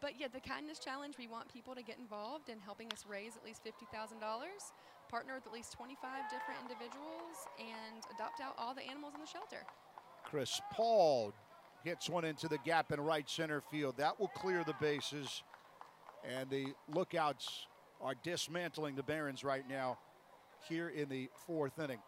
but yeah, the kindness challenge, we want people to get involved in helping us raise at least $50,000, partner with at least 25 different individuals, and adopt out all the animals in the shelter. Chris Paul hits one into the gap in right center field. That will clear the bases. And the lookouts are dismantling the Barons right now here in the fourth inning.